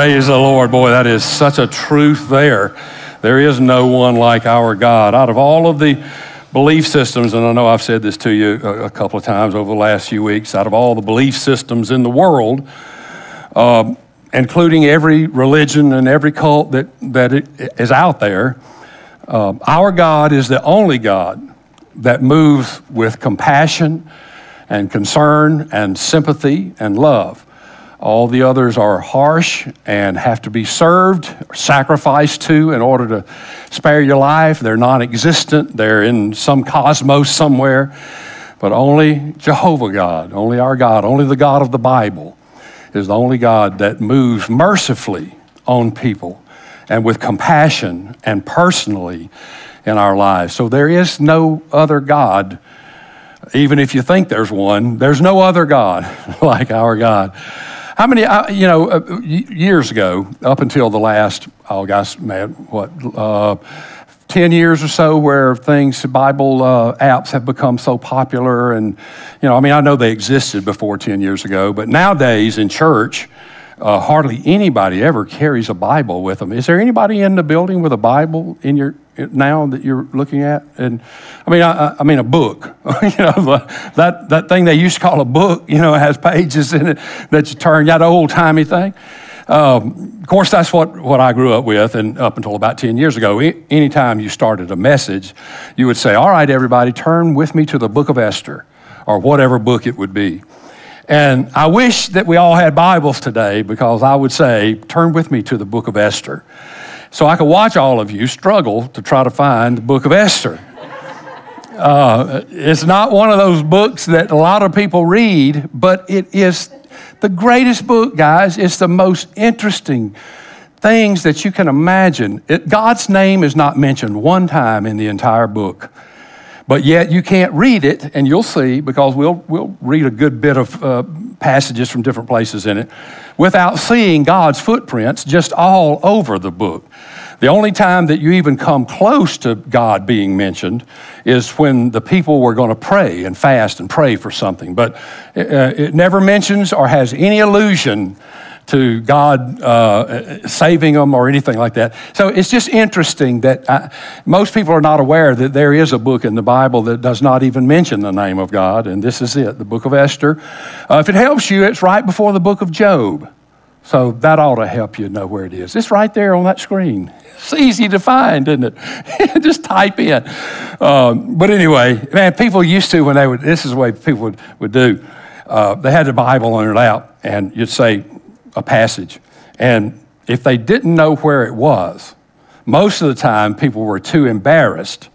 Praise the Lord. Boy, that is such a truth there. There is no one like our God. Out of all of the belief systems, and I know I've said this to you a, couple of times over the last few weeks, out of all the belief systems in the world, uh, including every religion and every cult that, that is out there, uh, our God is the only God that moves with compassion and concern and sympathy and love. All the others are harsh and have to be served, sacrificed to in order to spare your life. They're non existent, they're in some cosmos somewhere. But only Jehovah God, only our God, only the God of the Bible is the only God that moves mercifully on people and with compassion and personally in our lives. So there is no other God even if you think there's one, there's no other God like our God. How many, uh, you know, uh, years ago, up until the last, oh gosh, man, what, uh, 10 years or so where things, Bible uh, apps have become so popular. And, you know, I mean, I know they existed before 10 years ago, but nowadays in church, uh, hardly anybody ever carries a Bible with them. Is there anybody in the building with a Bible in your now that you're looking at? And I mean, I, I mean a book. you know, that that thing they used to call a book. You know, it has pages in it that you turn. That old timey thing. Um, of course, that's what, what I grew up with, and up until about 10 years ago, anytime you started a message, you would say, All right, everybody, turn with me to the book of Esther, or whatever book it would be. And I wish that we all had Bibles today because I would say, turn with me to the book of Esther. So I could watch all of you struggle to try to find the book of Esther. Uh, it's not one of those books that a lot of people read, but it is the greatest book, guys. It's the most interesting things that you can imagine. It, God's name is not mentioned one time in the entire book. But yet you can't read it, and you'll see, because we'll, we'll read a good bit of uh, passages from different places in it, without seeing God's footprints just all over the book. The only time that you even come close to God being mentioned is when the people were going to pray and fast and pray for something. But uh, it never mentions or has any allusion to God uh, saving them or anything like that. So it's just interesting that I, uh, most people are not aware that there is a book in the Bible that does not even mention the name of God, and this is it, the book of Esther. Uh, if it helps you, it's right before the book of Job. So that ought to help you know where it is. It's right there on that screen. It's easy to find, isn't it? Just type in. Um, but anyway, man, people used to when they would, this is the way people would, would do. Uh, they had the Bible on it out, and you'd say, a passage. And if they didn't know where it was, most of the time people were too embarrassed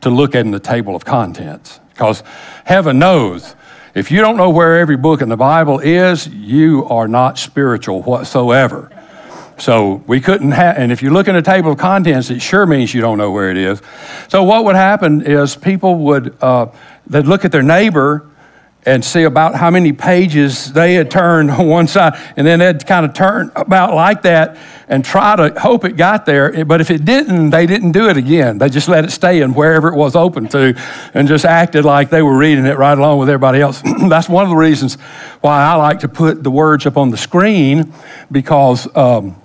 to look in the table of contents because heaven knows if you don't know where every book in the Bible is, you are not spiritual whatsoever. So we couldn't have, and if you look in the table of contents, it sure means you don't know where it is. So what would happen is people would, uh, they'd look at their neighbor and see about how many pages they had turned on one side, and then they'd kind of turn about like that and try to hope it got there. But if it didn't, they didn't do it again. They just let it stay in wherever it was open to and just acted like they were reading it right along with everybody else. That's one of the reasons why I like to put the words up on the screen because. Um,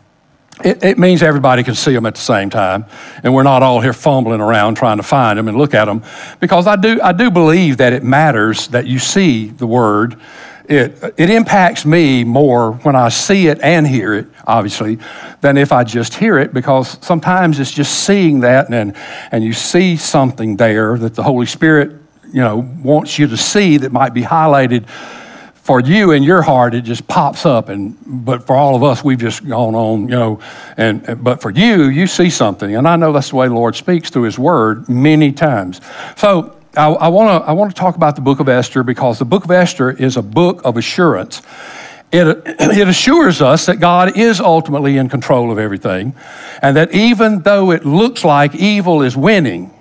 it, it, means everybody can see them at the same time, and we're not all here fumbling around trying to find them and look at them. Because I do, I do believe that it matters that you see the word. It, it impacts me more when I see it and hear it, obviously, than if I just hear it, because sometimes it's just seeing that and, and you see something there that the Holy Spirit you know, wants you to see that might be highlighted for you in your heart, it just pops up. And but for all of us, we've just gone on, you know. And but for you, you see something, and I know that's the way the Lord speaks through His Word many times. So I want to I want to talk about the Book of Esther because the Book of Esther is a book of assurance. It, it assures us that God is ultimately in control of everything, and that even though it looks like evil is winning,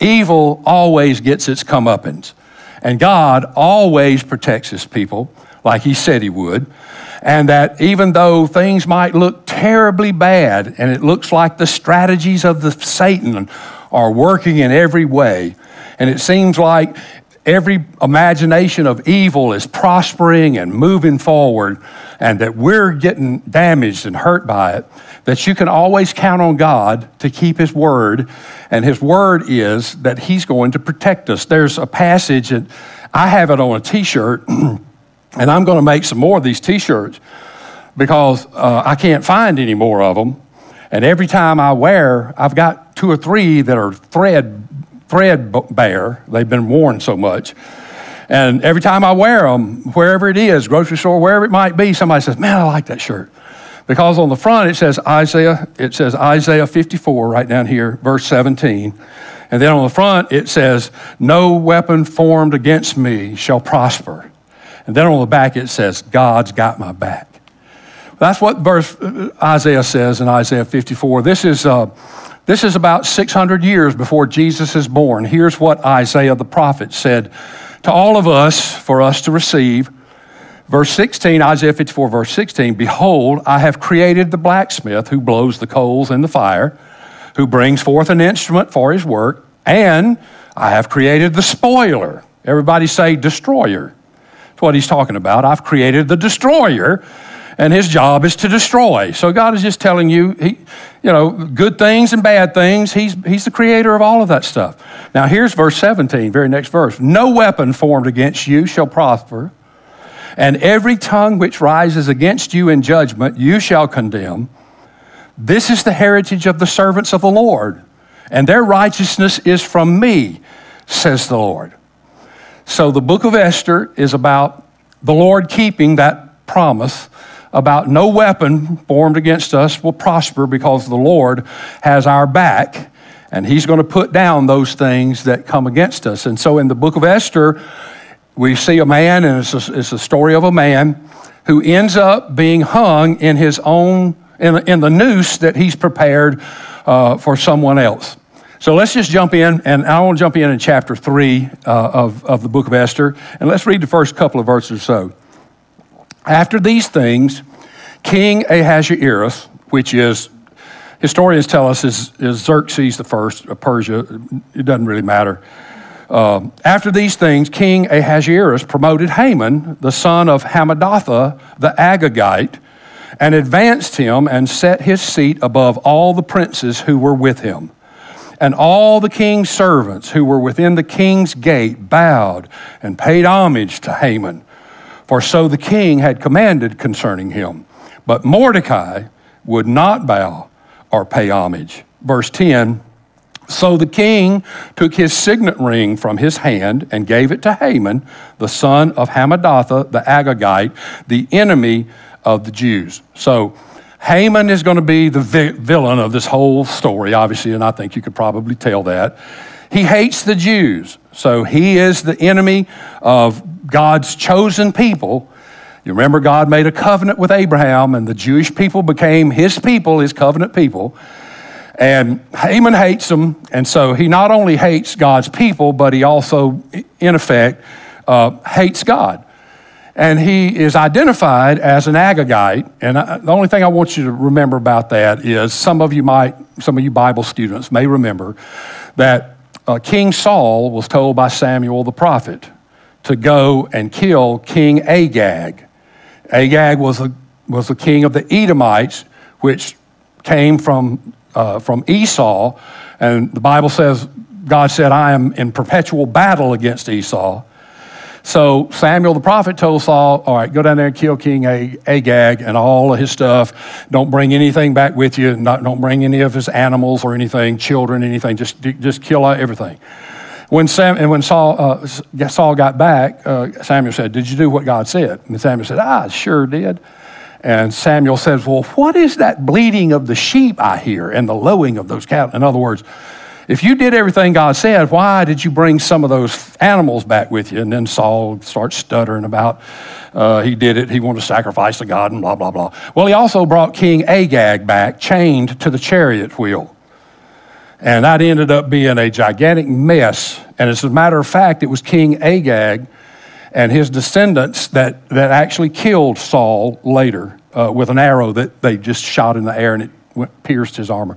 evil always gets its comeuppance. And God always protects his people like he said he would. And that even though things might look terribly bad and it looks like the strategies of the Satan are working in every way, and it seems like every imagination of evil is prospering and moving forward, and that we're getting damaged and hurt by it, that you can always count on God to keep His word. And His word is that He's going to protect us. There's a passage, and I have it on a t shirt, and I'm going to make some more of these t shirts because uh, I can't find any more of them. And every time I wear, I've got two or three that are thread threadbare. They've been worn so much. And every time I wear them, wherever it is, grocery store, wherever it might be, somebody says, "Man, I like that shirt." Because on the front it says Isaiah, it says Isaiah 54 right down here, verse 17. And then on the front it says, No weapon formed against me shall prosper. And then on the back it says, God's got my back. That's what verse uh, Isaiah says in Isaiah 54. This is, uh, this is about 600 years before Jesus is born. Here's what Isaiah the prophet said to all of us for us to receive Verse 16, Isaiah 54, verse 16 Behold, I have created the blacksmith who blows the coals in the fire, who brings forth an instrument for his work, and I have created the spoiler. Everybody say destroyer. That's what he's talking about. I've created the destroyer, and his job is to destroy. So God is just telling you, he, you know, good things and bad things. He's, he's the creator of all of that stuff. Now, here's verse 17, very next verse. No weapon formed against you shall prosper and every tongue which rises against you in judgment, you shall condemn. This is the heritage of the servants of the Lord, and their righteousness is from me, says the Lord. So the book of Esther is about the Lord keeping that promise about no weapon formed against us will prosper because the Lord has our back and he's going to put down those things that come against us. And so in the book of Esther, we see a man, and it's a, it's a story of a man who ends up being hung in his own, in, in the noose that he's prepared uh, for someone else. So let's just jump in, and I want to jump in in chapter 3 uh, of, of the book of Esther, and let's read the first couple of verses or so. After these things, King Ahasuerus, which is, historians tell us is, is Xerxes the first of Persia, it doesn't really matter. Uh, after these things, King Ahasuerus promoted Haman, the son of Hammedatha the Agagite, and advanced him and set his seat above all the princes who were with him. And all the king's servants who were within the king's gate bowed and paid homage to Haman, for so the king had commanded concerning him. But Mordecai would not bow or pay homage. Verse 10 so the king took his signet ring from his hand and gave it to Haman, the son of Hammedatha the Agagite, the enemy of the Jews. So Haman is going to be the vi- villain of this whole story, obviously, and I think you could probably tell that. He hates the Jews, so he is the enemy of God's chosen people. You remember, God made a covenant with Abraham, and the Jewish people became his people, his covenant people. And Haman hates them, and so he not only hates God's people, but he also, in effect, uh, hates God. And he is identified as an Agagite. And I, the only thing I want you to remember about that is some of you might, some of you Bible students may remember that uh, King Saul was told by Samuel the prophet to go and kill King Agag. Agag was the, was the king of the Edomites, which came from uh, from Esau. And the Bible says, God said, I am in perpetual battle against Esau. So Samuel the prophet told Saul, All right, go down there and kill King Agag and all of his stuff. Don't bring anything back with you. Not, don't bring any of his animals or anything, children, anything. Just, just kill everything. When, Sam, and when Saul, uh, Saul got back, uh, Samuel said, Did you do what God said? And Samuel said, I sure did. And Samuel says, Well, what is that bleating of the sheep I hear and the lowing of those cattle? In other words, if you did everything God said, why did you bring some of those animals back with you? And then Saul starts stuttering about uh, he did it, he wanted to sacrifice to God, and blah, blah, blah. Well, he also brought King Agag back, chained to the chariot wheel. And that ended up being a gigantic mess. And as a matter of fact, it was King Agag and his descendants that, that actually killed Saul later uh, with an arrow that they just shot in the air and it went, pierced his armor.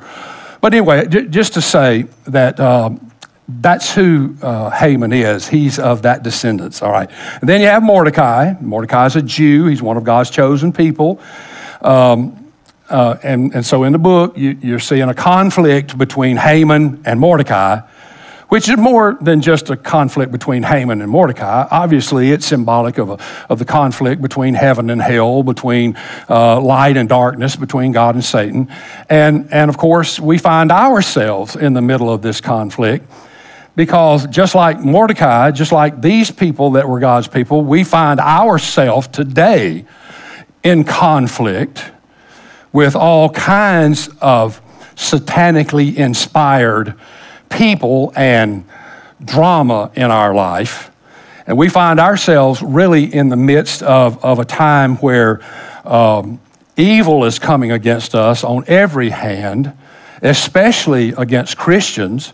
But anyway, j- just to say that um, that's who uh, Haman is. He's of that descendants, all right. And then you have Mordecai. Mordecai is a Jew, he's one of God's chosen people. Um, uh, and, and so in the book, you, you're seeing a conflict between Haman and Mordecai which is more than just a conflict between Haman and Mordecai. Obviously, it's symbolic of, a, of the conflict between heaven and hell, between uh, light and darkness, between God and Satan. And, and of course, we find ourselves in the middle of this conflict because just like Mordecai, just like these people that were God's people, we find ourselves today in conflict with all kinds of satanically inspired people and drama in our life. And we find ourselves really in the midst of, of a time where um, evil is coming against us on every hand, especially against Christians.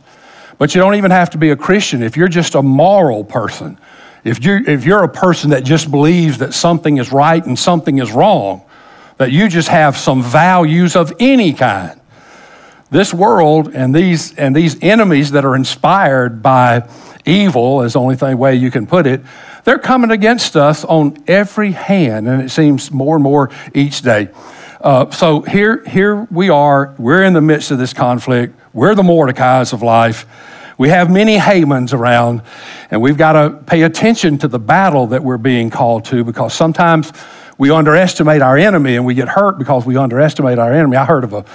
But you don't even have to be a Christian. If you're just a moral person, if you're, if you're a person that just believes that something is right and something is wrong, that you just have some values of any kind, this world and these, and these enemies that are inspired by evil, is the only thing, way you can put it, they're coming against us on every hand, and it seems more and more each day. Uh, so here, here we are. We're in the midst of this conflict. We're the Mordecais of life. We have many Hamans around, and we've got to pay attention to the battle that we're being called to because sometimes we underestimate our enemy and we get hurt because we underestimate our enemy. I heard of a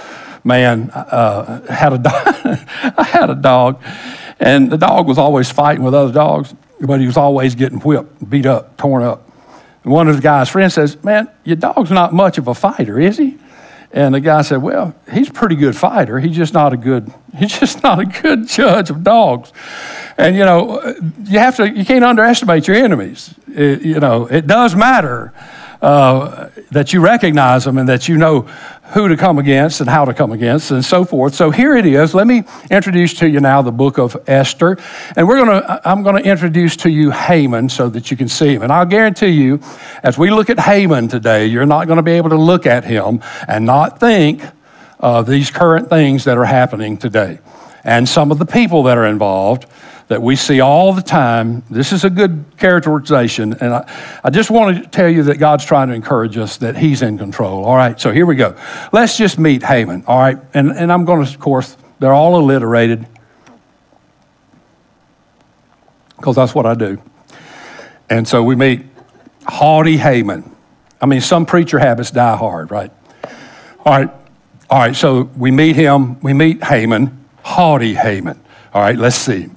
man uh, had a dog. I had a dog, and the dog was always fighting with other dogs, but he was always getting whipped, beat up, torn up. And one of the guy's friends says, "Man, your dog's not much of a fighter, is he?" And the guy said, "Well, he's a pretty good fighter. He's just not a good. He's just not a good judge of dogs." And you know, you have to. You can't underestimate your enemies. It, you know, it does matter uh, that you recognize them and that you know who to come against and how to come against and so forth. So here it is. Let me introduce to you now the book of Esther. And we're going to I'm going to introduce to you Haman so that you can see him. And I'll guarantee you as we look at Haman today, you're not going to be able to look at him and not think of these current things that are happening today and some of the people that are involved that we see all the time. This is a good characterization. And I, I just want to tell you that God's trying to encourage us that He's in control. All right, so here we go. Let's just meet Haman. All right, and, and I'm going to, of course, they're all alliterated because that's what I do. And so we meet haughty Haman. I mean, some preacher habits die hard, right? All right, all right, so we meet him, we meet Haman, haughty Haman. All right, let's see.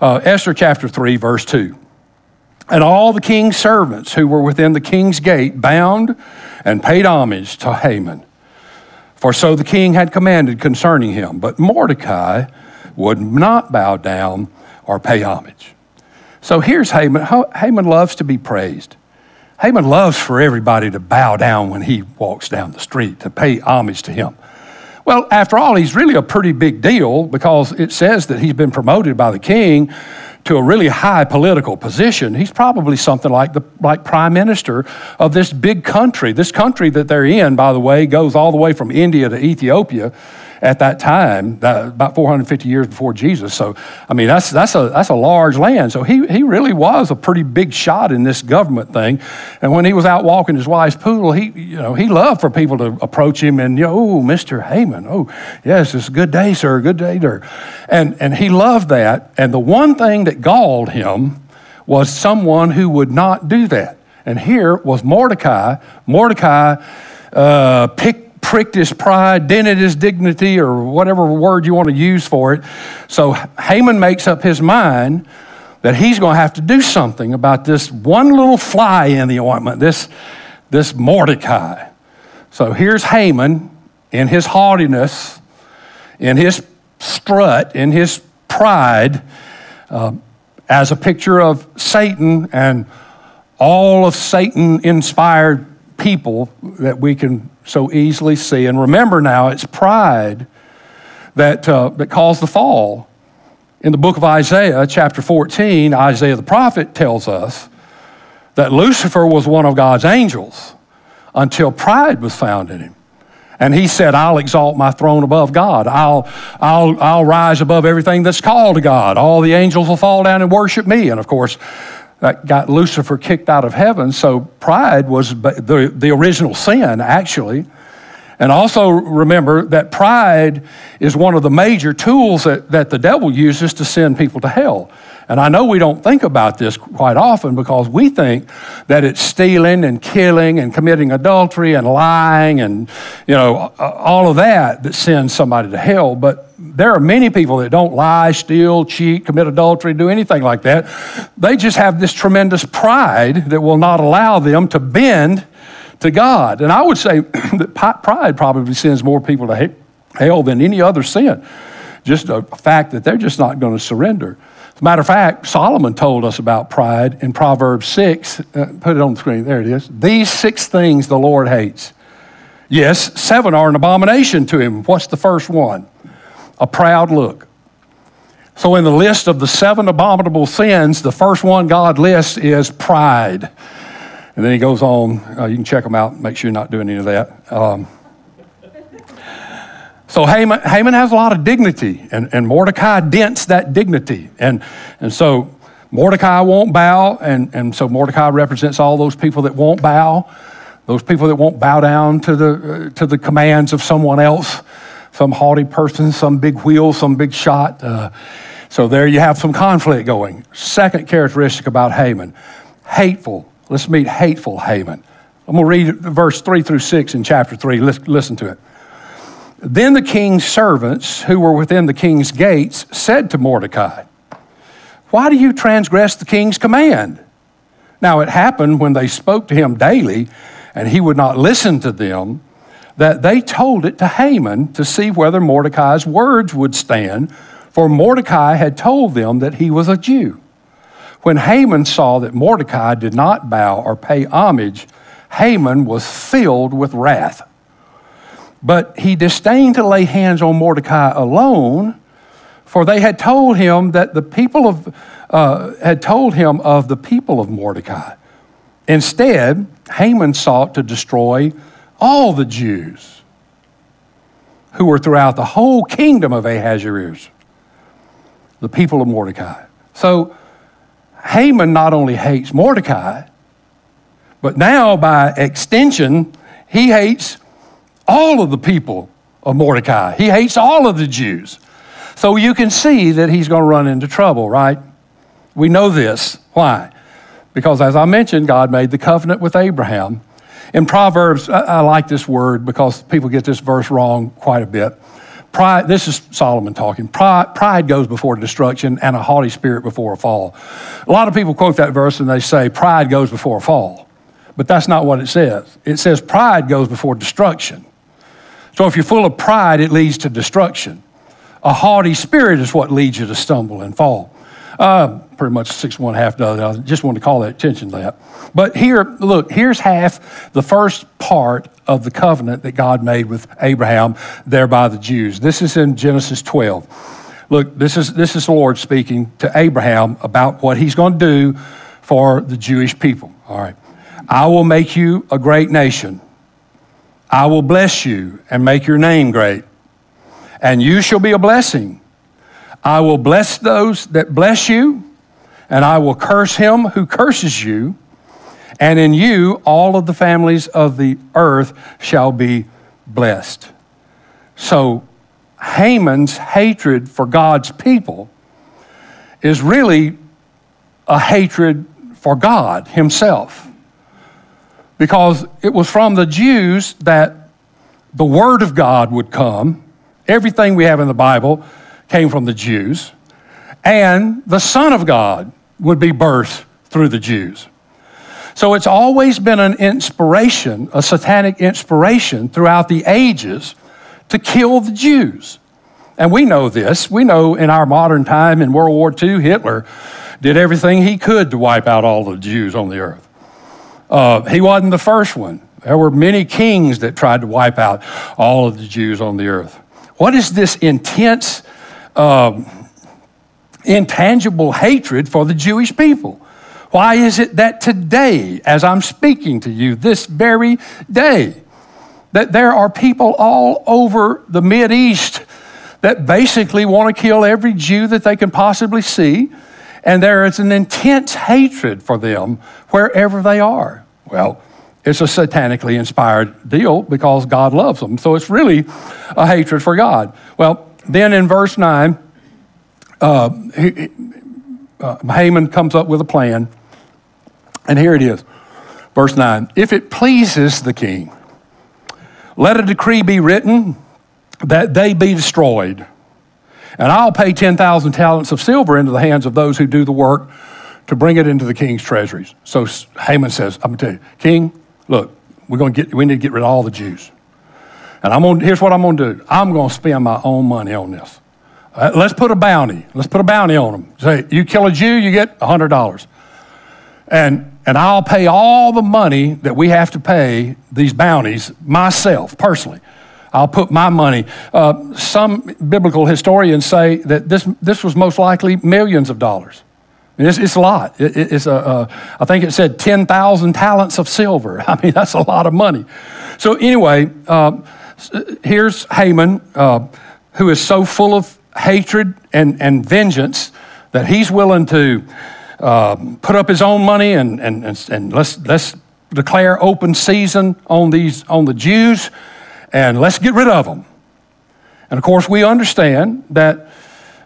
Uh, Esther chapter 3, verse 2. And all the king's servants who were within the king's gate bound and paid homage to Haman. For so the king had commanded concerning him. But Mordecai would not bow down or pay homage. So here's Haman. Haman loves to be praised. Haman loves for everybody to bow down when he walks down the street, to pay homage to him. Well, after all, he's really a pretty big deal because it says that he's been promoted by the king to a really high political position. He's probably something like the like prime minister of this big country. This country that they're in, by the way, goes all the way from India to Ethiopia at that time, uh, about 450 years before Jesus. So, I mean, that's, that's, a, that's a large land. So he, he really was a pretty big shot in this government thing. And when he was out walking his wife's poodle, he, you know, he loved for people to approach him and, you know, oh, Mr. Haman, oh, yes, it's a good day, sir, good day, sir. And, and he loved that. And the one thing that galled him was someone who would not do that. And here was Mordecai. Mordecai uh, picked pricked his pride, dented his dignity, or whatever word you want to use for it. So Haman makes up his mind that he's going to have to do something about this one little fly in the ointment, this, this Mordecai. So here's Haman in his haughtiness, in his strut, in his pride, uh, as a picture of Satan and all of Satan inspired people that we can so easily see. And remember now, it's pride that, uh, that caused the fall. In the book of Isaiah, chapter 14, Isaiah the prophet tells us that Lucifer was one of God's angels until pride was found in him. And he said, I'll exalt my throne above God. I'll, I'll, I'll rise above everything that's called to God. All the angels will fall down and worship me. And of course, that got Lucifer kicked out of heaven. So pride was the, the original sin, actually. And also remember that pride is one of the major tools that, that the devil uses to send people to hell. And I know we don't think about this quite often because we think that it's stealing and killing and committing adultery and lying and, you know, all of that that sends somebody to hell. But there are many people that don't lie, steal, cheat, commit adultery, do anything like that. They just have this tremendous pride that will not allow them to bend to God. And I would say that pride probably sends more people to hell than any other sin. Just a fact that they're just not going to surrender. As a matter of fact, Solomon told us about pride in Proverbs 6. Uh, put it on the screen. There it is. These six things the Lord hates. Yes, seven are an abomination to him. What's the first one? A proud look. So, in the list of the seven abominable sins, the first one God lists is pride. And then he goes on, uh, you can check them out, make sure you're not doing any of that. Um, so Haman, Haman has a lot of dignity, and, and Mordecai dents that dignity. And, and so Mordecai won't bow, and, and so Mordecai represents all those people that won't bow, those people that won't bow down to the, uh, to the commands of someone else, some haughty person, some big wheel, some big shot. Uh, so there you have some conflict going. Second characteristic about Haman hateful Let's meet hateful Haman. I'm going to read verse 3 through 6 in chapter 3. Listen to it. Then the king's servants who were within the king's gates said to Mordecai, Why do you transgress the king's command? Now it happened when they spoke to him daily and he would not listen to them that they told it to Haman to see whether Mordecai's words would stand, for Mordecai had told them that he was a Jew. When Haman saw that Mordecai did not bow or pay homage, Haman was filled with wrath. But he disdained to lay hands on Mordecai alone, for they had told him that the people of uh, had told him of the people of Mordecai. Instead, Haman sought to destroy all the Jews who were throughout the whole kingdom of Ahasuerus, the people of Mordecai. So Haman not only hates Mordecai, but now by extension, he hates all of the people of Mordecai. He hates all of the Jews. So you can see that he's going to run into trouble, right? We know this. Why? Because as I mentioned, God made the covenant with Abraham. In Proverbs, I, like this word because people get this verse wrong quite a bit. Pride, this is Solomon talking. Pride, pride goes before destruction and a haughty spirit before a fall. A lot of people quote that verse and they say pride goes before a fall. But that's not what it says. It says pride goes before destruction. So if you're full of pride, it leads to destruction. A haughty spirit is what leads you to stumble and fall. Uh, pretty much six one half dozen. I just wanted to call that attention to that. But here, look, here's half the first part of the covenant that God made with Abraham there by the Jews. This is in Genesis 12. Look, this is, this is the Lord speaking to Abraham about what he's going to do for the Jewish people. All right. I will make you a great nation. I will bless you and make your name great. And you shall be a blessing. I will bless those that bless you, and I will curse him who curses you and in you all of the families of the earth shall be blessed. So Haman's hatred for God's people is really a hatred for God Himself. Because it was from the Jews that the Word of God would come. Everything we have in the Bible came from the Jews. And the Son of God would be birthed through the Jews. So it's always been an inspiration, a satanic inspiration throughout the ages to kill the Jews. And we know this. We know in our modern time, in World War II, Hitler did everything he could to wipe out all the Jews on the earth. Uh, he wasn't the first one. There were many kings that tried to wipe out all of the Jews on the earth. What is this intense, uh, intangible hatred for the Jewish people? Why is it that today, as I'm speaking to you, this very day, that there are people all over the East that basically want to kill every Jew that they can possibly see, and there is an intense hatred for them wherever they are. Well, it's a satanically inspired deal because God loves them. So it's really a hatred for God. Well, then in verse 9, uh, he, uh, Haman comes up with a plan, and here it is. Verse 9 If it pleases the king, let a decree be written that they be destroyed. And I'll pay 10,000 talents of silver into the hands of those who do the work to bring it into the king's treasuries. So Haman says, I'm going to tell you, King, look, we're going to get, we need to get rid of all the Jews. And I'm gonna, here's what I'm going to do I'm going to spend my own money on this. Uh, let's put a bounty. Let's put a bounty on them. Say, you kill a Jew, you get $100. And, and I'll pay all the money that we have to pay these bounties myself, personally. I'll put my money. Uh, some biblical historians say that this, this was most likely millions of dollars. It's, it's a lot. It, it's a, uh, I think it said 10,000 talents of silver. I mean, that's a lot of money. So, anyway, uh, here's Haman, uh, who is so full of hatred and, and vengeance that he's willing to uh, put up his own money and, and, and, and, let's, let's declare open season on, these, on the Jews and let's get rid of them. And of course, we understand that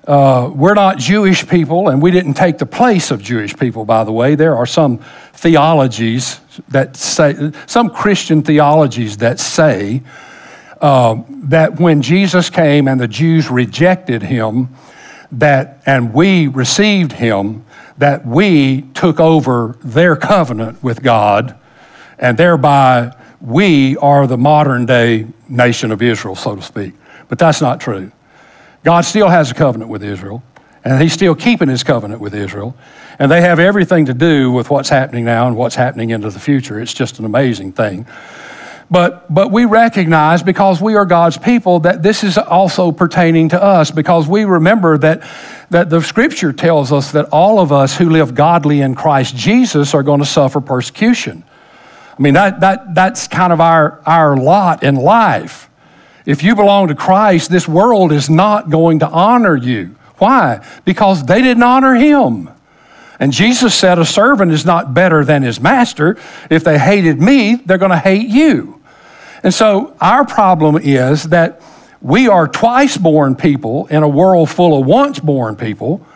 uh, we're not Jewish people and we didn't take the place of Jewish people, by the way. There are some theologies that say, some Christian theologies that say uh, that when Jesus came and the Jews rejected him, that and we received him, that we took over their covenant with God, and thereby we are the modern day nation of Israel, so to speak. But that's not true. God still has a covenant with Israel, and He's still keeping His covenant with Israel. And they have everything to do with what's happening now and what's happening into the future. It's just an amazing thing. But, but we recognize, because we are God's people, that this is also pertaining to us, because we remember that, that the scripture tells us that all of us who live godly in Christ Jesus are going to suffer persecution. I mean, that, that, that's kind of our, our lot in life. If you belong to Christ, this world is not going to honor you. Why? Because they didn't honor him. And Jesus said, A servant is not better than his master. If they hated me, they're going to hate you. And so our problem is that we are twice born people in a world full of once born people.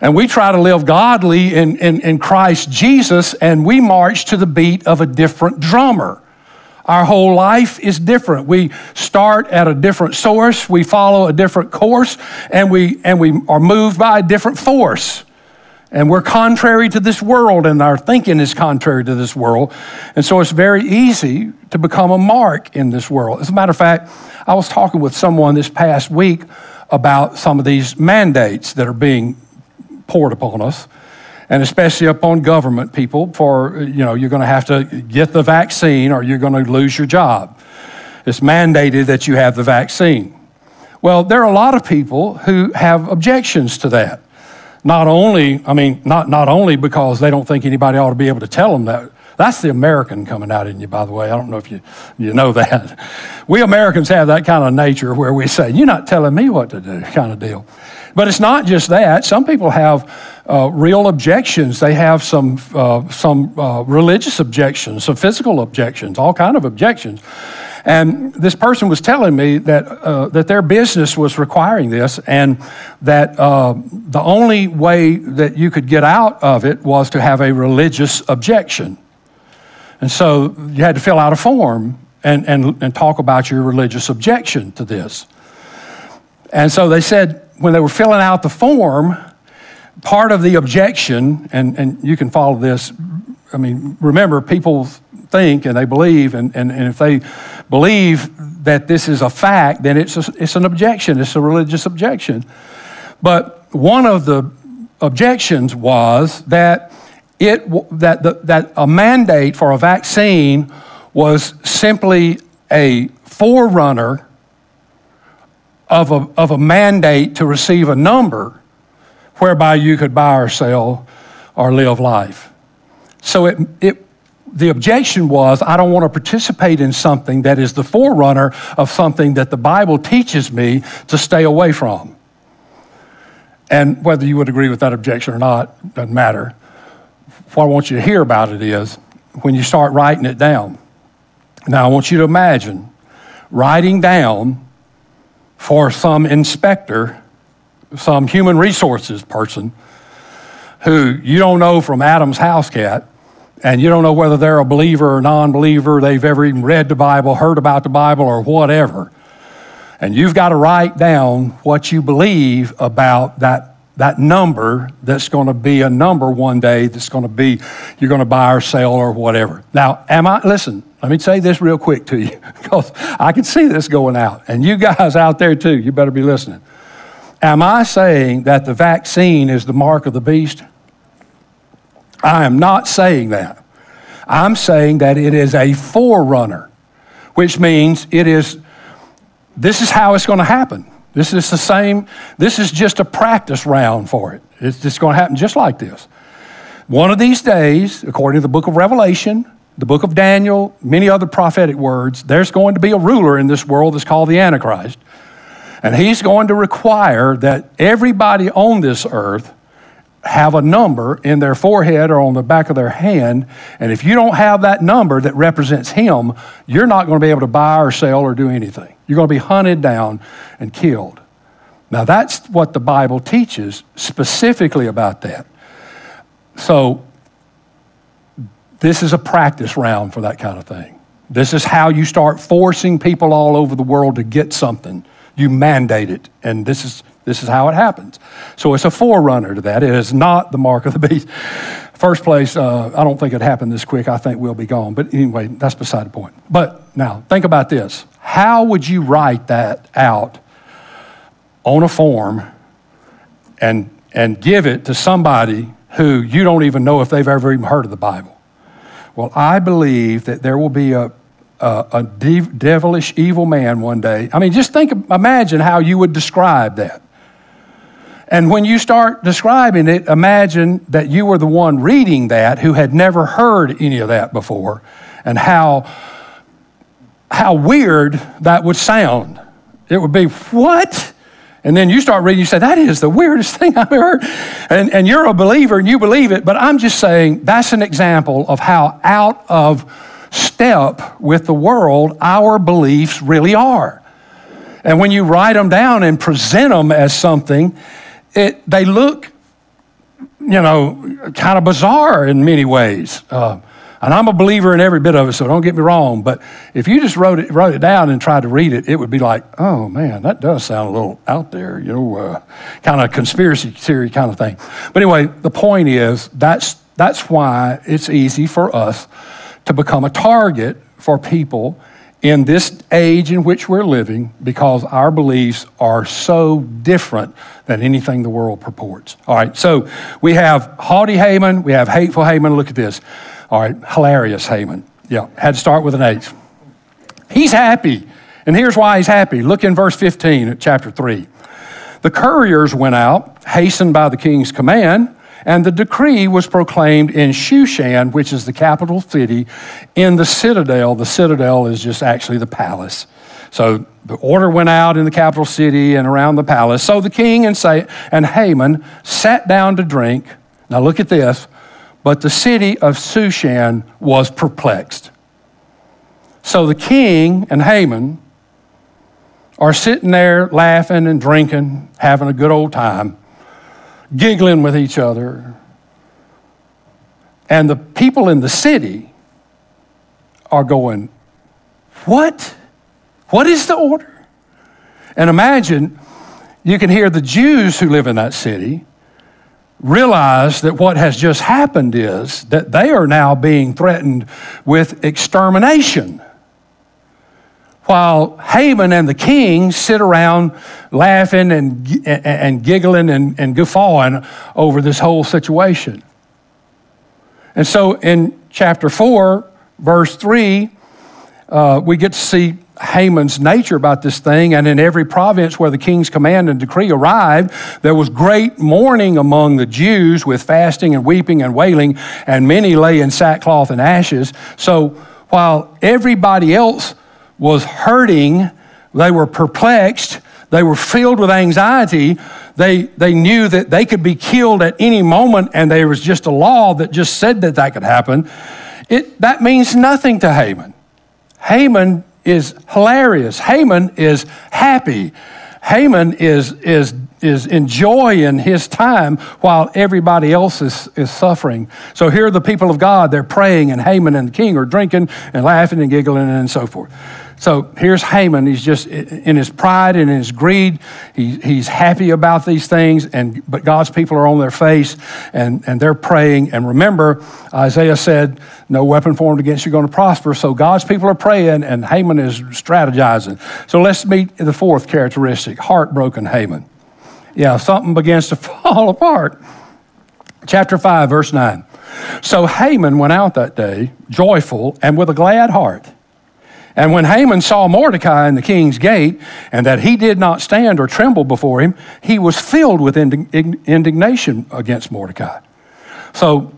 And we try to live godly in, in, in Christ Jesus, and we march to the beat of a different drummer. Our whole life is different. We start at a different source, we follow a different course, and we, and we are moved by a different force. And we're contrary to this world, and our thinking is contrary to this world. And so it's very easy to become a mark in this world. As a matter of fact, I was talking with someone this past week about some of these mandates that are being poured upon us, and especially upon government people for, you know, you're going to have to get the vaccine or you're going to lose your job. It's mandated that you have the vaccine. Well, there are a lot of people who have objections to that. Not only, I mean, not, not only because they don't think anybody ought to be able to tell them that. That's the American coming out in you, by the way. I don't know if you, you know that. We Americans have that kind of nature where we say, You're not telling me what to do, kind of deal. But it's not just that. Some people have uh, real objections. They have some, uh, some uh, religious objections, some physical objections, all kind of objections. And this person was telling me that, uh, that their business was requiring this and that uh, the only way that you could get out of it was to have a religious objection. And so you had to fill out a form and, and, and talk about your religious objection to this. And so they said when they were filling out the form, part of the objection, and, and you can follow this, I mean, remember, people think and they believe, and, and, and if they believe that this is a fact, then it's, a, it's an objection, it's a religious objection. But one of the objections was that, it, that, the, that a mandate for a vaccine was simply a forerunner of a, of a mandate to receive a number whereby you could buy or sell or live life. So it, it the objection was I don't want to participate in something that is the forerunner of something that the Bible teaches me to stay away from. And whether you would agree with that objection or not doesn't matter. What I want you to hear about it is when you start writing it down. Now, I want you to imagine writing down for some inspector, some human resources person who you don't know from Adam's house cat, and you don't know whether they're a believer or non believer, they've ever even read the Bible, heard about the Bible, or whatever. And you've got to write down what you believe about that, that number that's going to be a number one day that's going to be, you're going to buy or sell or whatever. Now, am I, listen, let me say this real quick to you because I can see this going out. And you guys out there too, you better be listening. Am I saying that the vaccine is the mark of the beast? I am not saying that. I'm saying that it is a forerunner, which means it is, this is how it's going to happen. This is the same, this is just a practice round for it. It's just going to happen just like this. One of these days, according to the book of Revelation, the book of Daniel, many other prophetic words, there's going to be a ruler in this world that's called the Antichrist. And he's going to require that everybody on this earth have a number in their forehead or on the back of their hand. And if you don't have that number that represents him, you're not going to be able to buy or sell or do anything. You're going to be hunted down and killed. Now, that's what the Bible teaches specifically about that. So, this is a practice round for that kind of thing. This is how you start forcing people all over the world to get something. You mandate it, and this is this is how it happens. So it's a forerunner to that. It is not the mark of the beast. First place, uh, I don't think it happened this quick. I think we'll be gone. But anyway, that's beside the point. But now, think about this. How would you write that out on a form and, and give it to somebody who you don't even know if they've ever even heard of the Bible? Well, I believe that there will be a, a, a devilish, evil man one day. I mean, just think, imagine how you would describe that. And when you start describing it, imagine that you were the one reading that who had never heard any of that before and how, how weird that would sound. It would be, what? And then you start reading, you say, that is the weirdest thing I've ever heard. And, and you're a believer and you believe it, but I'm just saying that's an example of how out of step with the world our beliefs really are. And when you write them down and present them as something, it, they look, you know, kind of bizarre in many ways. Uh, and I'm a believer in every bit of it, so don't get me wrong. But if you just wrote it, wrote it down and tried to read it, it would be like, oh man, that does sound a little out there, you know, uh, kind of conspiracy theory kind of thing. But anyway, the point is that's that's why it's easy for us to become a target for people in this age in which we're living because our beliefs are so different than anything the world purports. All right, so we have haughty Haman, we have hateful Haman. Look at this. All right, hilarious Haman. Yeah, had to start with an H. He's happy, and here's why he's happy. Look in verse 15 at chapter 3. The couriers went out, hastened by the king's command and the decree was proclaimed in Shushan, which is the capital city, in the citadel. The citadel is just actually the palace. So the order went out in the capital city and around the palace. So the king and, and Haman sat down to drink. Now look at this. But the city of Shushan was perplexed. So the king and Haman are sitting there laughing and drinking, having a good old time giggling with each other. And the people in the city are going, What? What is the order? And imagine you can hear the Jews who live in that city realize that what has just happened is that they are now being threatened with extermination while Haman and the king sit around laughing and, and, giggling and, and guffawing over this whole situation. And so in chapter 4, verse 3, uh, we get to see Haman's nature about this thing, and in every province where the king's command and decree arrived, there was great mourning among the Jews with fasting and weeping and wailing, and many lay in sackcloth and ashes. So while everybody else was hurting, they were perplexed, they were filled with anxiety, they, they knew that they could be killed at any moment, and there was just a law that just said that that could happen. It, that means nothing to Haman. Haman is hilarious. Haman is happy. Haman is, is, is enjoying his time while everybody else is, is suffering. So here are the people of God. They're praying, and Haman and the king are drinking and laughing and giggling and so forth. So here's Haman. He's just in his pride and in his greed. He, he's happy about these things, and but God's people are on their face and, and they're praying. And remember, Isaiah said, No weapon formed against you going to prosper. So God's people are praying, and Haman is strategizing. So let's meet the fourth characteristic heartbroken Haman. Yeah, something begins to fall apart. Chapter 5, verse 9. So Haman went out that day, joyful and with a glad heart. And when Haman saw Mordecai in the king's gate, and that he did not stand or tremble before him, he was filled with indignation against Mordecai. So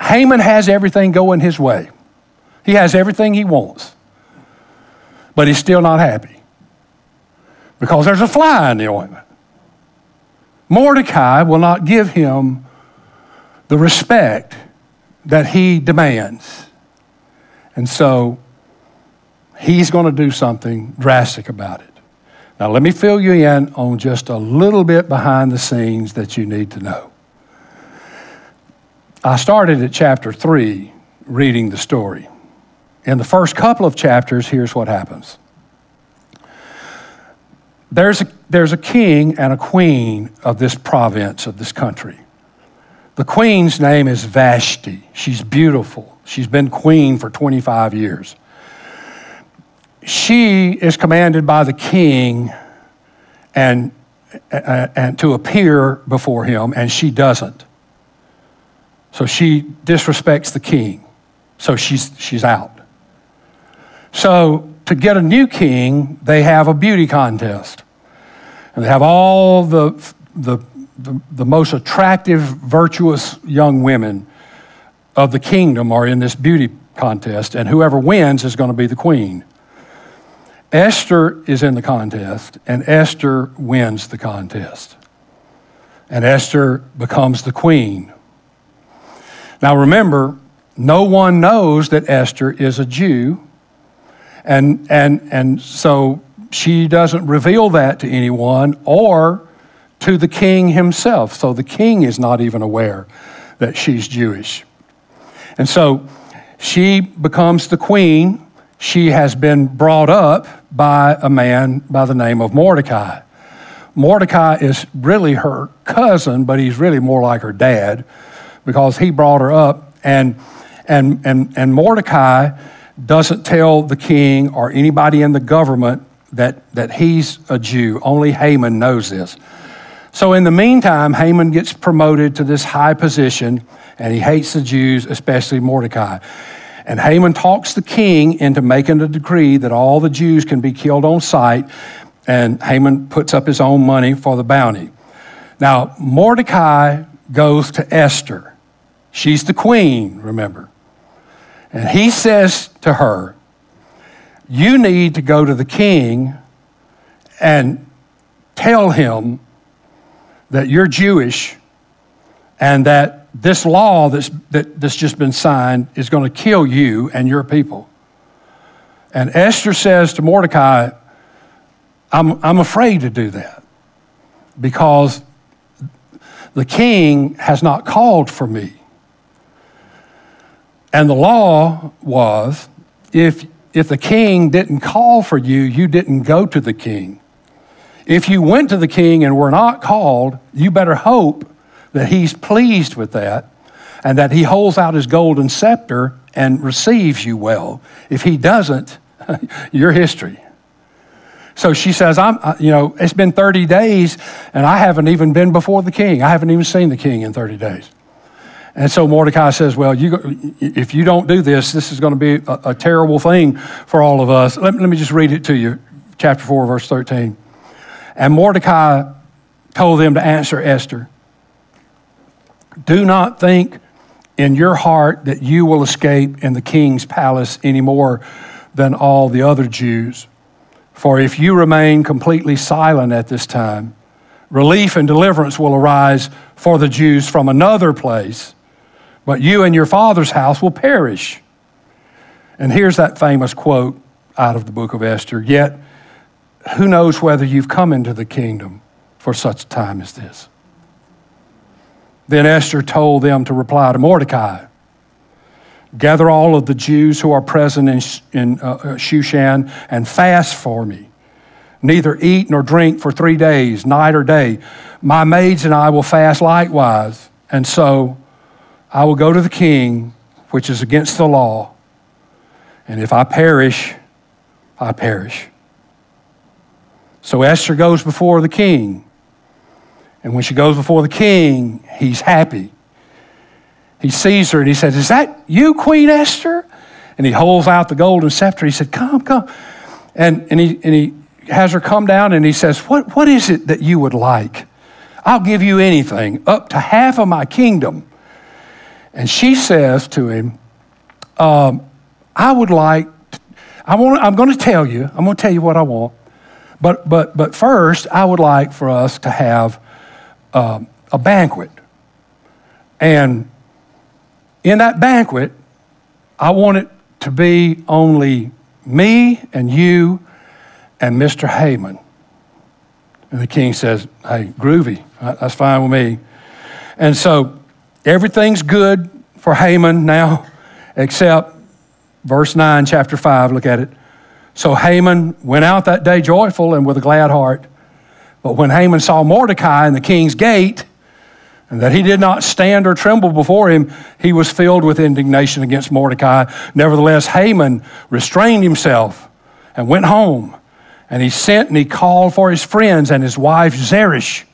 Haman has everything going his way, he has everything he wants, but he's still not happy because there's a fly in the ointment. Mordecai will not give him the respect that he demands. And so He's going to do something drastic about it. Now, let me fill you in on just a little bit behind the scenes that you need to know. I started at chapter 3 reading the story. In the first couple of chapters, here's what happens there's a, there's a king and a queen of this province, of this country. The queen's name is Vashti. She's beautiful. She's been queen for 25 years she is commanded by the king and, uh, and to appear before him, and she doesn't. So she disrespects the king. So she's, she's out. So to get a new king, they have a beauty contest. And they have all the, the, the, the most attractive, virtuous young women of the kingdom are in this beauty contest, and whoever wins is going to be the queen. Esther is in the contest, and Esther wins the contest. And Esther becomes the queen. Now remember, no one knows that Esther is a Jew, and, and, and so she doesn't reveal that to anyone or to the king himself. So the king is not even aware that she's Jewish. And so she becomes the queen she has been brought up by a man by the name of Mordecai. Mordecai is really her cousin, but he's really more like her dad because he brought her up. And, and, and, and Mordecai doesn't tell the king or anybody in the government that, that he's a Jew. Only Haman knows this. So, in the meantime, Haman gets promoted to this high position and he hates the Jews, especially Mordecai. And Haman talks the king into making a decree that all the Jews can be killed on sight, and Haman puts up his own money for the bounty. Now, Mordecai goes to Esther. She's the queen, remember. And he says to her, You need to go to the king and tell him that you're Jewish and that this law that's, that, that's just been signed is going to kill you and your people. And Esther says to Mordecai, I'm, I'm afraid to do that because the king has not called for me. And the law was if, if the king didn't call for you, you didn't go to the king. If you went to the king and were not called, you better hope that he's pleased with that and that he holds out his golden scepter and receives you well. If he doesn't, you're history. So she says, I'm, you know, it's been 30 days and I haven't even been before the king. I haven't even seen the king in 30 days. And so Mordecai says, Well, you, if you don't do this, this is going to be a, a terrible thing for all of us. Let, let me just read it to you, chapter 4, verse 13. And Mordecai told them to answer Esther Do not think in your heart that you will escape in the king's palace any more than all the other Jews. For if you remain completely silent at this time, relief and deliverance will arise for the Jews from another place, but you and your father's house will perish. And here's that famous quote out of the book of Esther Yet, who knows whether you've come into the kingdom for such a time as this? Then Esther told them to reply to Mordecai Gather all of the Jews who are present in, in uh, uh, Shushan and fast for me. Neither eat nor drink for three days, night or day. My maids and I will fast likewise. And so I will go to the king, which is against the law. And if I perish, I perish. So Esther goes before the king. And when she goes before the king, he's happy. He sees her and he says, Is that you, Queen Esther? And he holds out the golden scepter. He said, Come, come. And, and, he, and he has her come down and he says, what, what is it that you would like? I'll give you anything, up to half of my kingdom. And she says to him, um, I would like, I want, I'm going to tell you, I'm going to tell you what I want. But, but, but first, I would like for us to have um, a banquet. And in that banquet, I want it to be only me and you and Mr. Haman. And the king says, Hey, groovy, that's fine with me. And so everything's good for Haman now, except verse 9, chapter 5. Look at it. So Haman went out that day joyful and with a glad heart. But when Haman saw Mordecai in the king's gate, and that he did not stand or tremble before him, he was filled with indignation against Mordecai. Nevertheless, Haman restrained himself and went home. And he sent and he called for his friends and his wife Zeresh.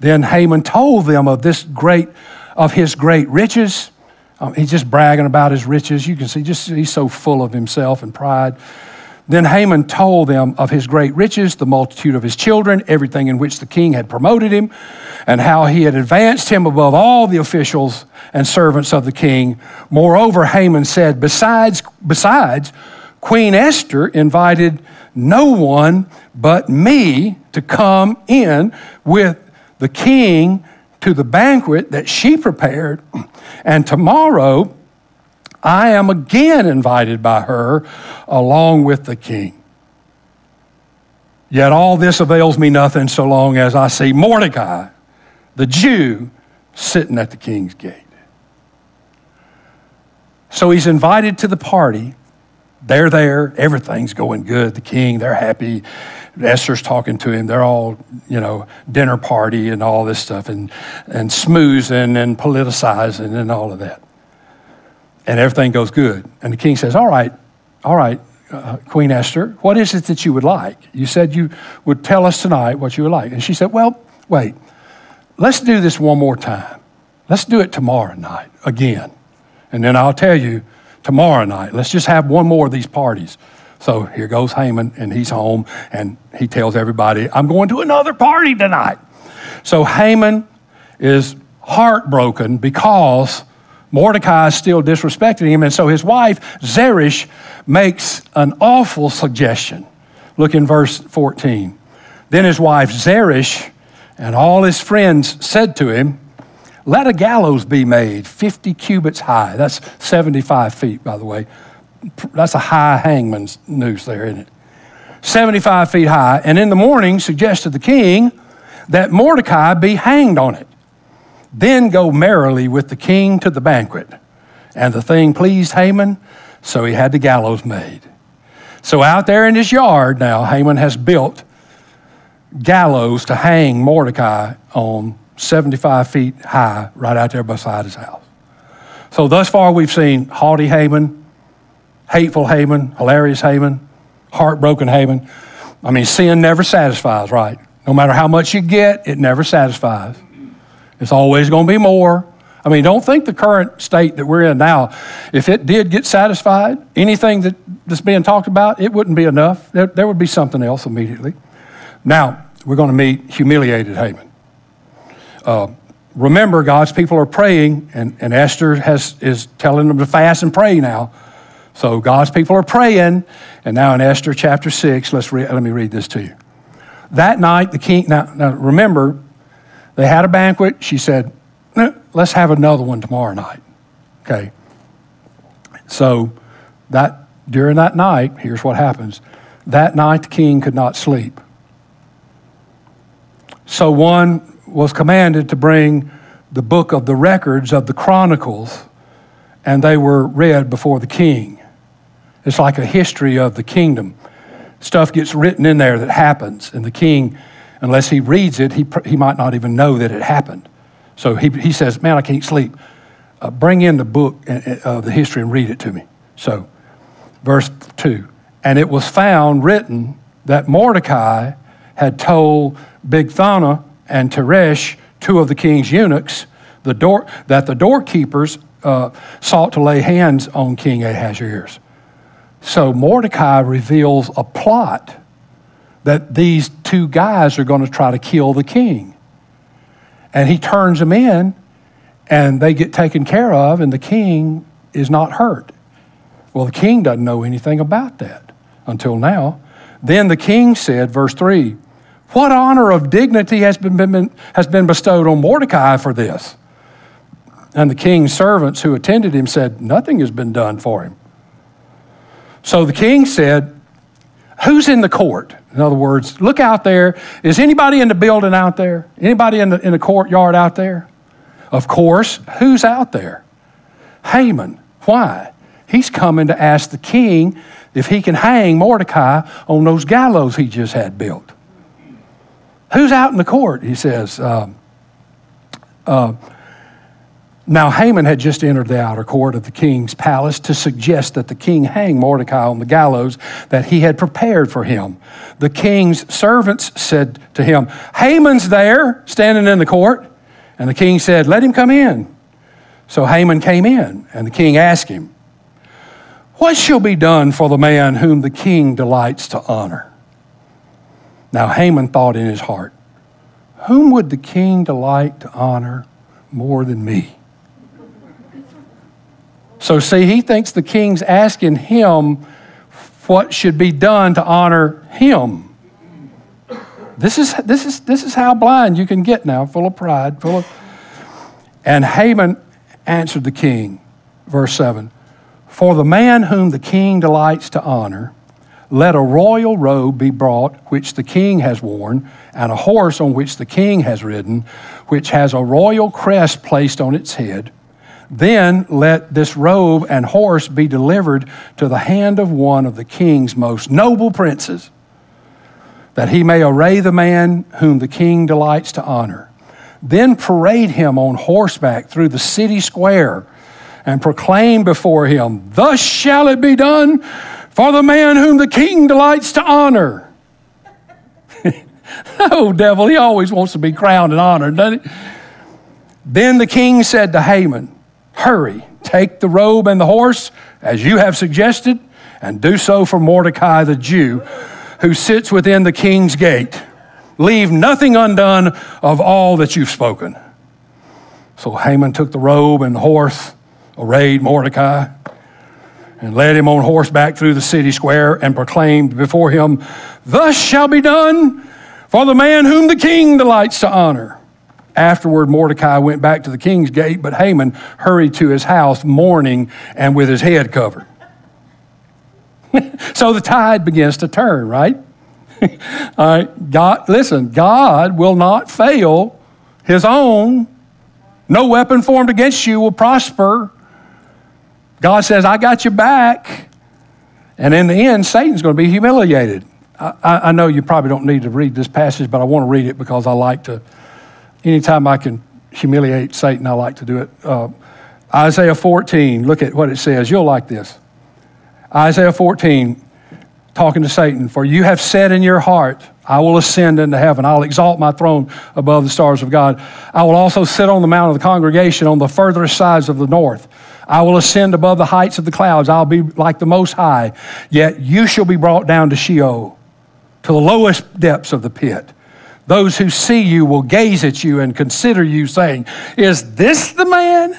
Then Haman told them of this great, of his great riches. Um, he's just bragging about his riches. You can see, just he's so full of himself and pride. Then Haman told them of his great riches, the multitude of his children, everything in which the king had promoted him, and how he had advanced him above all the officials and servants of the king. Moreover, Haman said, Besides, besides, Queen Esther invited no one but me to come in with the king to the banquet that she prepared. And tomorrow, I am again invited by her along with the king. Yet all this avails me nothing so long as I see Mordecai, the Jew, sitting at the king's gate. So he's invited to the party. They're there. Everything's going good. The king, they're happy. Esther's talking to him. They're all, you know, dinner party and all this stuff and, and smoozing and politicizing and all of that and everything goes good. And the king says, All right, all right, uh, Queen Esther, what is it that you would like? You said you would tell us tonight what you would like. And she said, Well, wait, let's do this one more time. Let's do it tomorrow night again. And then I'll tell you tomorrow night. Let's just have one more of these parties. So here goes Haman, and he's home, and he tells everybody, I'm going to another party tonight. So Haman is heartbroken because Mordecai still disrespecting him, and so his wife, Zeresh, makes an awful suggestion. Look in verse 14. Then his wife, Zeresh, and all his friends said to him, Let a gallows be made 50 cubits high. That's 75 feet, by the way. That's a high hangman's noose there, isn't it? 75 feet high. And in the morning suggested the king that Mordecai be hanged on it. Then go merrily with the king to the banquet. And the thing pleased Haman, so he had the gallows made. So out there in his yard now, Haman has built gallows to hang Mordecai on 75 feet high right out there beside his house. So thus far we've seen haughty Haman, hateful Haman, hilarious Haman, heartbroken Haman. I mean, sin never satisfies, right? No matter how much you get, it never satisfies. It's always going to be more. I mean, don't think the current state that we're in now, if it did get satisfied, anything that, that's being talked about, it wouldn't be enough. There, there would be something else immediately. Now, we're going to meet humiliated Haman. Uh, remember, God's people are praying, and, and Esther has, is telling them to fast and pray now. So God's people are praying, and now in Esther chapter 6, let's re- let me read this to you. That night, the king, now, now remember, they had a banquet. She said, let's have another one tomorrow night. Okay. So that during that night, here's what happens. That night the king could not sleep. So one was commanded to bring the book of the records of the chronicles, and they were read before the king. It's like a history of the kingdom. Stuff gets written in there that happens, and the king, unless he reads it, he, he might not even know that it happened. So he, he says, Man, I can't sleep. Uh, bring in the book of uh, uh, the history and read it to me. So, verse 2 And it was found written that Mordecai had told Bigthana and Teresh, two of the king's eunuchs, the door, that the doorkeepers uh, sought to lay hands on King Ahasuerus. So Mordecai reveals a plot that these two guys are going to try to kill the king. And he turns them in, and they get taken care of, and the king is not hurt. Well, the king doesn't know anything about that until now. Then the king said, verse 3 What honor of dignity has been, been, has been bestowed on Mordecai for this? And the king's servants who attended him said, Nothing has been done for him. So the king said, Who's in the court? In other words, look out there. Is anybody in the building out there? Anybody in the, in the courtyard out there? Of course. Who's out there? Haman. Why? He's coming to ask the king if he can hang Mordecai on those gallows he just had built. Who's out in the court? He says. Uh, uh, now, Haman had just entered the outer court of the king's palace to suggest that the king hang Mordecai on the gallows that he had prepared for him. The king's servants said to him, Haman's there, standing in the court. And the king said, Let him come in. So Haman came in, and the king asked him, What shall be done for the man whom the king delights to honor? Now Haman thought in his heart, Whom would the king delight to honor more than me? So, see, he thinks the king's asking him what should be done to honor him. This is, this is, this is how blind you can get now, full of pride, full of. And Haman answered the king, verse 7 For the man whom the king delights to honor, let a royal robe be brought, which the king has worn, and a horse on which the king has ridden, which has a royal crest placed on its head. Then let this robe and horse be delivered to the hand of one of the king's most noble princes, that he may array the man whom the king delights to honor. Then parade him on horseback through the city square and proclaim before him, Thus shall it be done for the man whom the king delights to honor. oh, devil, he always wants to be crowned and honored, doesn't he? Then the king said to Haman, Hurry, take the robe and the horse, as you have suggested, and do so for Mordecai the Jew, who sits within the king's gate. Leave nothing undone of all that you've spoken. So Haman took the robe and the horse, arrayed Mordecai, and led him on horseback through the city square and proclaimed before him, Thus shall be done for the man whom the king delights to honor. Afterward, Mordecai went back to the king's gate, but Haman hurried to his house mourning and with his head covered. so the tide begins to turn, right? God, listen, God will not fail his own. No weapon formed against you will prosper. God says, I got your back. And in the end, Satan's going to be humiliated. I, I know you probably don't need to read this passage, but I want to read it because I like to anytime I can humiliate Satan, I like to do it. Uh, Isaiah 14, look at what it says. You'll like this. Isaiah 14, talking to Satan, for you have said in your heart, I will ascend into heaven. I'll exalt my throne above the stars of God. I will also sit on the mount of the congregation on the furthest sides of the north. I will ascend above the heights of the clouds. I'll be like the Most High. Yet you shall be brought down to Sheol, to the lowest depths of the pit. Those who see you will gaze at you and consider you, saying, Is this the man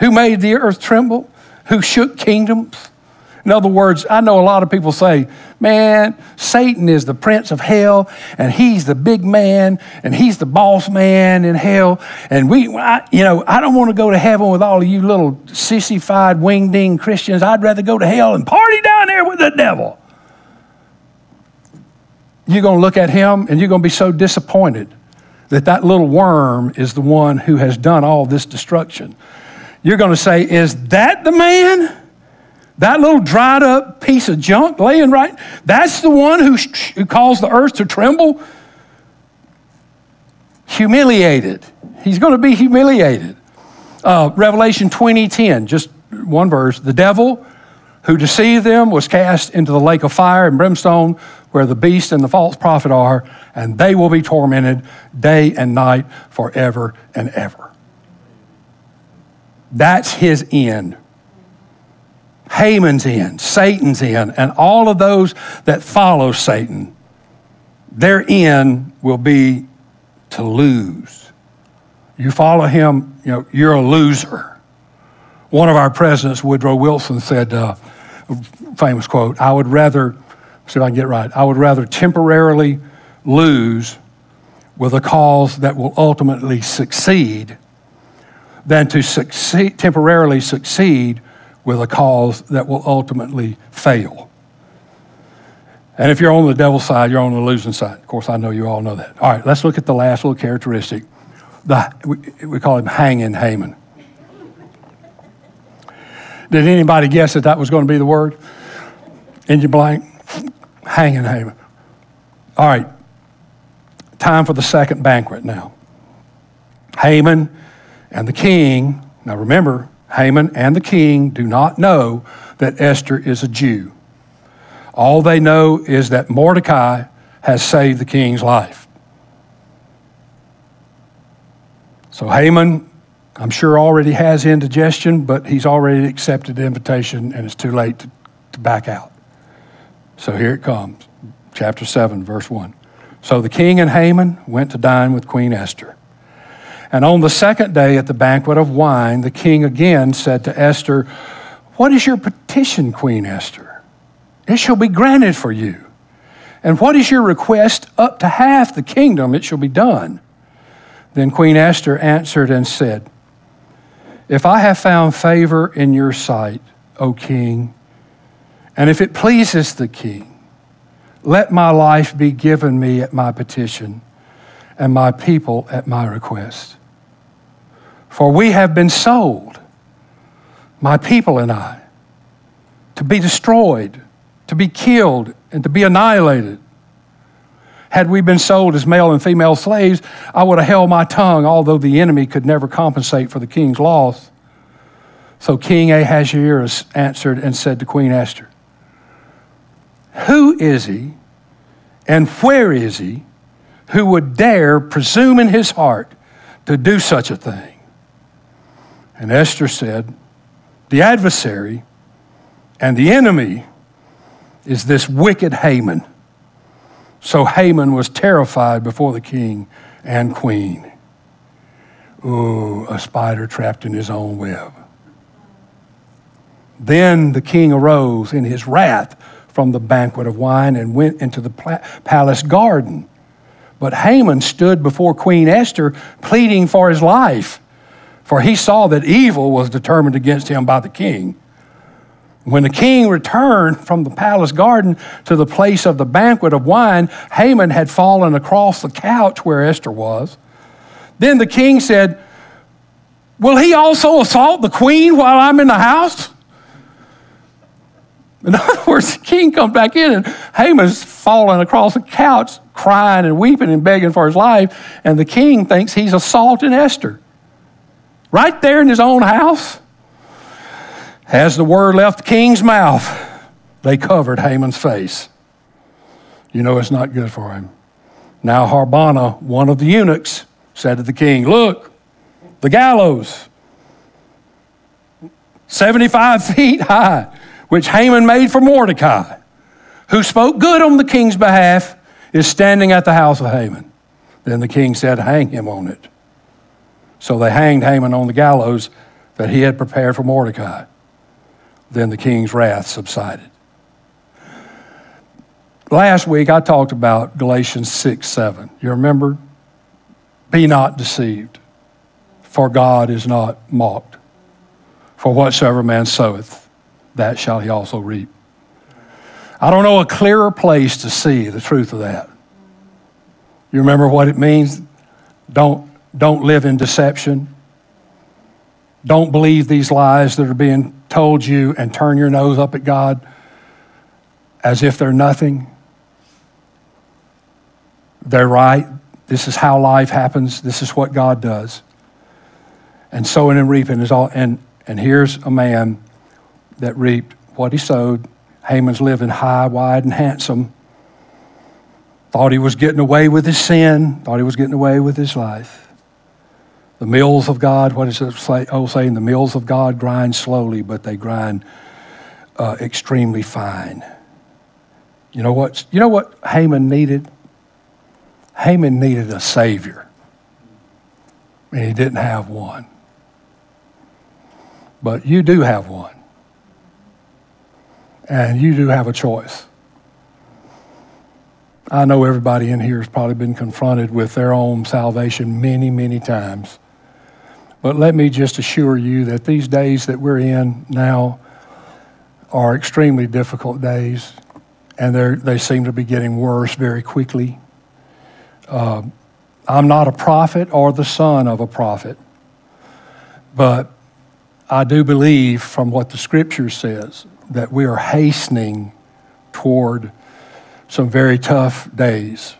who made the earth tremble, who shook kingdoms? In other words, I know a lot of people say, man, Satan is the prince of hell, and he's the big man, and he's the boss man in hell. And we, I, you know, I don't want to go to heaven with all of you little sissified, wing-ding Christians. I'd rather go to hell and party down there with the devil. You're going to look at him, and you're going to be so disappointed that that little worm is the one who has done all this destruction. You're going to say, is that the man? That little dried up piece of junk laying right, that's the one who, who caused the earth to tremble. Humiliated. He's going to be humiliated. Uh, Revelation 20:10, just one verse. The devil who deceived them was cast into the lake of fire and brimstone where the beast and the false prophet are, and they will be tormented day and night forever and ever. That's his end. Haman's end, Satan's end, and all of those that follow Satan, their end will be to lose. You follow him, you know, you're a loser. One of our presidents, Woodrow Wilson, said, uh, famous quote, I would rather, see if I can get right, I would rather temporarily lose with a cause that will ultimately succeed than to succeed, temporarily succeed with a cause that will ultimately fail. And if you're on the devil's side, you're on the losing side. Of course, I know you all know that. All right, let's look at the last little characteristic. The, we, we call him hanging Haman. Did anybody guess that that was going to be the word? In your blank? Hanging Haman. All right, time for the second banquet now. Haman and the king, now remember, Haman and the king do not know that Esther is a Jew. All they know is that Mordecai has saved the king's life. So Haman, I'm sure, already has indigestion, but he's already accepted the invitation and it's too late to, to back out. So here it comes, chapter 7, verse 1. So the king and Haman went to dine with Queen Esther. And on the second day at the banquet of wine, the king again said to Esther, What is your petition, Queen Esther? It shall be granted for you. And what is your request? Up to half the kingdom it shall be done. Then Queen Esther answered and said, If I have found favor in your sight, O king, and if it pleases the king, let my life be given me at my petition, and my people at my request. For we have been sold, my people and I, to be destroyed, to be killed, and to be annihilated. Had we been sold as male and female slaves, I would have held my tongue, although the enemy could never compensate for the king's loss. So King Ahasuerus answered and said to Queen Esther, Who is he and where is he who would dare presume in his heart to do such a thing? And Esther said, The adversary and the enemy is this wicked Haman. So Haman was terrified before the king and queen. Ooh, a spider trapped in his own web. Then the king arose in his wrath from the banquet of wine and went into the palace garden. But Haman stood before Queen Esther, pleading for his life for he saw that evil was determined against him by the king. When the king returned from the palace garden to the place of the banquet of wine, Haman had fallen across the couch where Esther was. Then the king said, Will he also assault the queen while I'm in the house? In other words, the king comes back in and Haman's fallen across the couch, crying and weeping and begging for his life, and the king thinks he's assaulting Esther right there in his own house. As the word left the king's mouth, they covered Haman's face. You know it's not good for him. Now, Harbonah, one of the eunuchs, said to the king, Look, the gallows, 75 feet high, which Haman made for Mordecai, who spoke good on the king's behalf, is standing at the house of Haman. Then the king said, Hang him on it. So they hanged Haman on the gallows that he had prepared for Mordecai. Then the king's wrath subsided. Last week I talked about Galatians 6 7. You remember? Be not deceived, for God is not mocked. For whatsoever man soweth, that shall he also reap. I don't know a clearer place to see the truth of that. You remember what it means? Don't don't live in deception. Don't believe these lies that are being told you and turn your nose up at God as if they're nothing. They're right. This is how life happens. This is what God does. And sowing and reaping is all. And, and here's a man that reaped what he sowed. Haman's living high, wide, and handsome. Thought he was getting away with his sin, thought he was getting away with his life. The mills of God, what is it old saying? The mills of God grind slowly, but they grind uh, extremely fine. You know what? You know what Haman needed? Haman needed a savior, and he didn't have one. But you do have one, and you do have a choice. I know everybody in here has probably been confronted with their own salvation many, many times. But let me just assure you that these days that we're in now are extremely difficult days, and they seem to be getting worse very quickly. Uh, I'm not a prophet or the son of a prophet, but I do believe from what the scripture says that we are hastening toward some very tough days.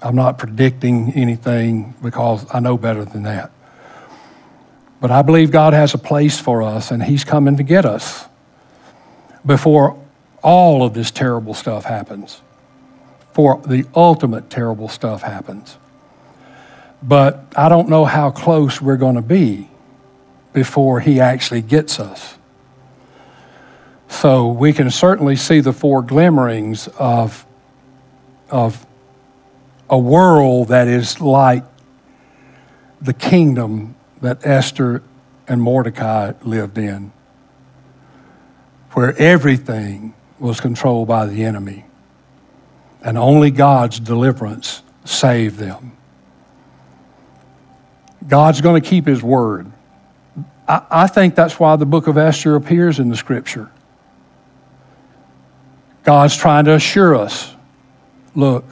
I'm not predicting anything because I know better than that. But I believe God has a place for us, and He's coming to get us before all of this terrible stuff happens, for the ultimate terrible stuff happens. But I don't know how close we're going to be before He actually gets us. So we can certainly see the four glimmerings of, of a world that is like the kingdom that Esther and Mordecai lived in, where everything was controlled by the enemy, and only God's deliverance saved them. God's going to keep his word. I, I, think that's why the book of Esther appears in the scripture. God's trying to assure us look,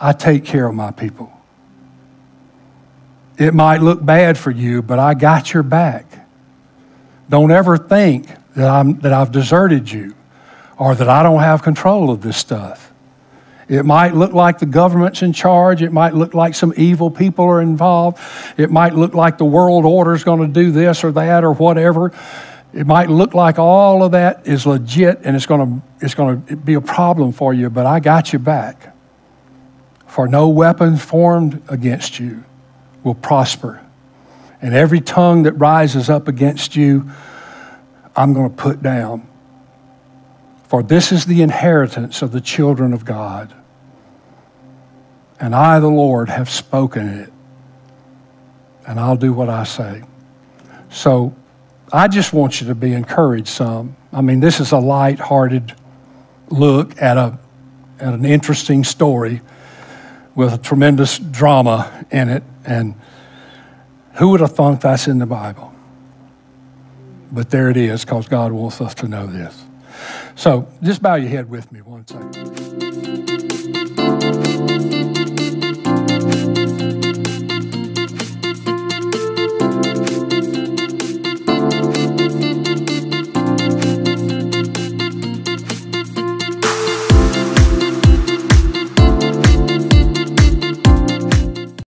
I take care of my people. It might look bad for you, but I got your back. Don't ever think that, I'm, that I've deserted you or that I don't have control of this stuff. It might look like the government's in charge. It might look like some evil people are involved. It might look like the world order is going to do this or that or whatever. It might look like all of that is legit and it's going to, it's going to be a problem for you, but I got you back. For no weapon formed against you will prosper. And every tongue that rises up against you, I'm going to put down. For this is the inheritance of the children of God. And I, the Lord, have spoken it. And I'll do what I say. So I just want you to be encouraged some. I mean, this is a light-hearted look at, a, at an interesting story with a tremendous drama in it. And who would have thought that's in the Bible? But there it is because God wants us to know this. So just bow your head with me one second.